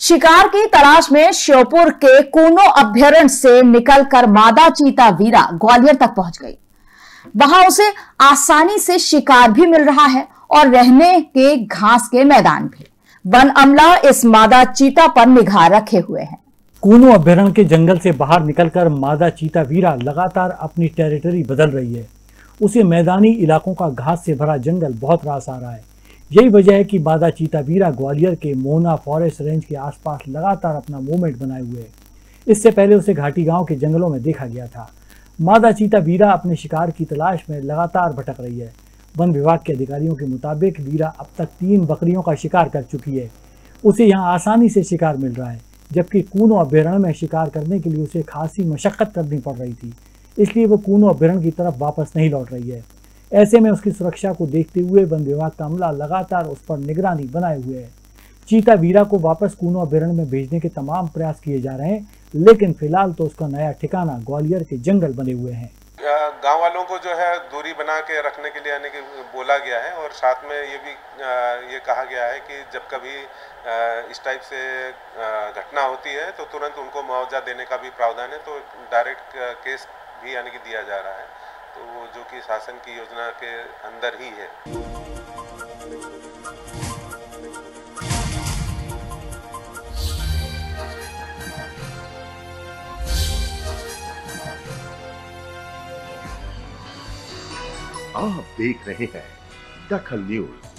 शिकार की तलाश में श्योपुर के कूनो अभ्यारण्य से निकलकर मादा चीता वीरा ग्वालियर तक पहुँच गई। वहाँ उसे आसानी से शिकार भी मिल रहा है और रहने के घास के मैदान भी। वन अमला इस मादा चीता पर निगाह रखे हुए है। कूनो अभ्यारण्य के जंगल से बाहर निकलकर मादा चीता वीरा लगातार अपनी टेरिटरी बदल रही है। उसे मैदानी इलाकों का घास से भरा जंगल बहुत रास आ रहा है। यही वजह है कि मादा चीता वीरा ग्वालियर के मोहना फॉरेस्ट रेंज के आसपास लगातार अपना मूवमेंट बनाए हुए है। इससे पहले उसे घाटी गाँव के जंगलों में देखा गया था। मादा चीता वीरा अपने शिकार की तलाश में लगातार भटक रही है। वन विभाग के अधिकारियों के मुताबिक वीरा अब तक तीन बकरियों का शिकार कर चुकी है। उसे यहाँ आसानी से शिकार मिल रहा है, जबकि कूनो अभ्यारण्य में शिकार करने के लिए उसे खासी मशक्क़त करनी पड़ रही थी। इसलिए वो कूनो अभ्यारण्य की तरफ़ वापस नहीं लौट रही है। ऐसे में उसकी सुरक्षा को देखते हुए वन विभाग का अमला लगातार उस पर निगरानी बनाए हुए है। चीता वीरा को वापस कूनो अभ्यारण्य में भेजने के तमाम प्रयास किए जा रहे हैं, लेकिन फ़िलहाल तो उसका नया ठिकाना ग्वालियर के जंगल बने हुए हैं। गाँव वालों को जो है दूरी बना के रखने के लिए यानी कि बोला गया है और साथ में ये भी ये कहा गया है कि जब कभी इस टाइप से घटना होती है तो तुरंत उनको मुआवजा देने का भी प्रावधान है तो डायरेक्ट केस भी यानी कि दिया जा रहा है। तो वो जो कि शासन की योजना के अंदर ही है। आप देख रहे हैं दखल न्यूज़।